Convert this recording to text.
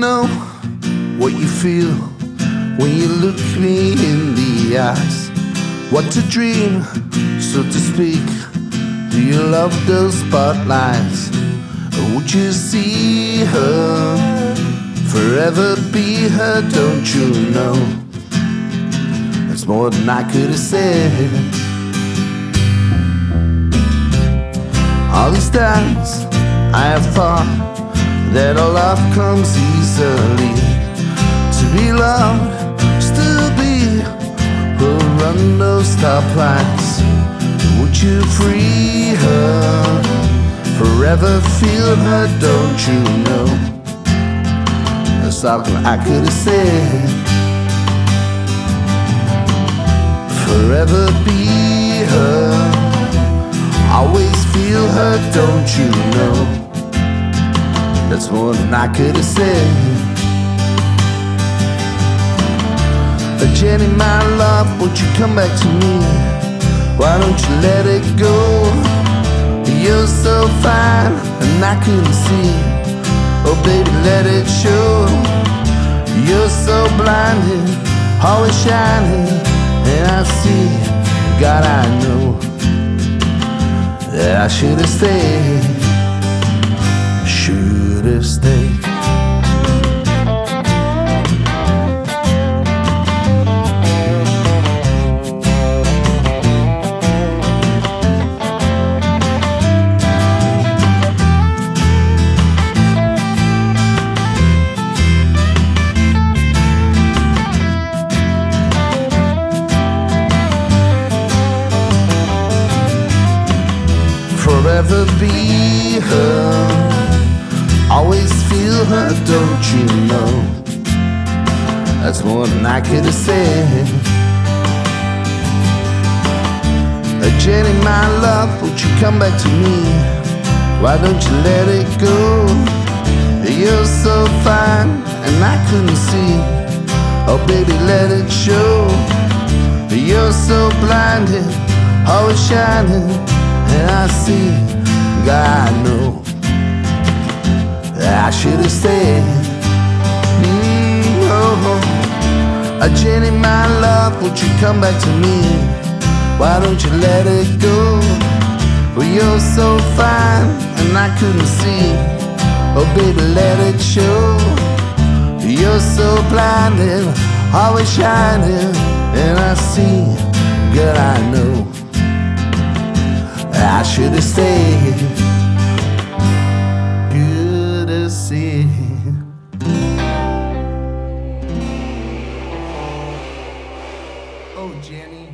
know what you feel when you look me in the eyes? What to dream, so to speak? Do you love those spotlights? Or would you see her? Forever be her, don't you know? That's more than I could have said. All these times I have thought that all love comes easily. To be loved, still be, will run those stoplights. Would you free her? Forever feel her, don't you know? That's all I could have said. Forever be her. Always feel her, don't you know? That's more than I could have said. Jenny, my love, won't you come back to me? Why don't you let it go? You're so fine, and I couldn't see. Oh, baby, let it show. You're so blinded, always shining, and I see. God, I know that I should have stayed stayed. Forever be her Always feel her, don't you know? That's more than I could have said. Jenny, my love, won't you come back to me? Why don't you let it go? You're so fine, and I couldn't see. Oh, baby, let it show. You're so blinded, always shining, and I see. God, I know. I should have stayed. Mm, oh, oh. Jenny, my love, won't you come back to me? Why don't you let it go? Well, you're so fine, and I couldn't see. Oh, baby, let it show. You're so blinded, always shining, and I see. Girl, I know I should have stayed. Oh, Jenny.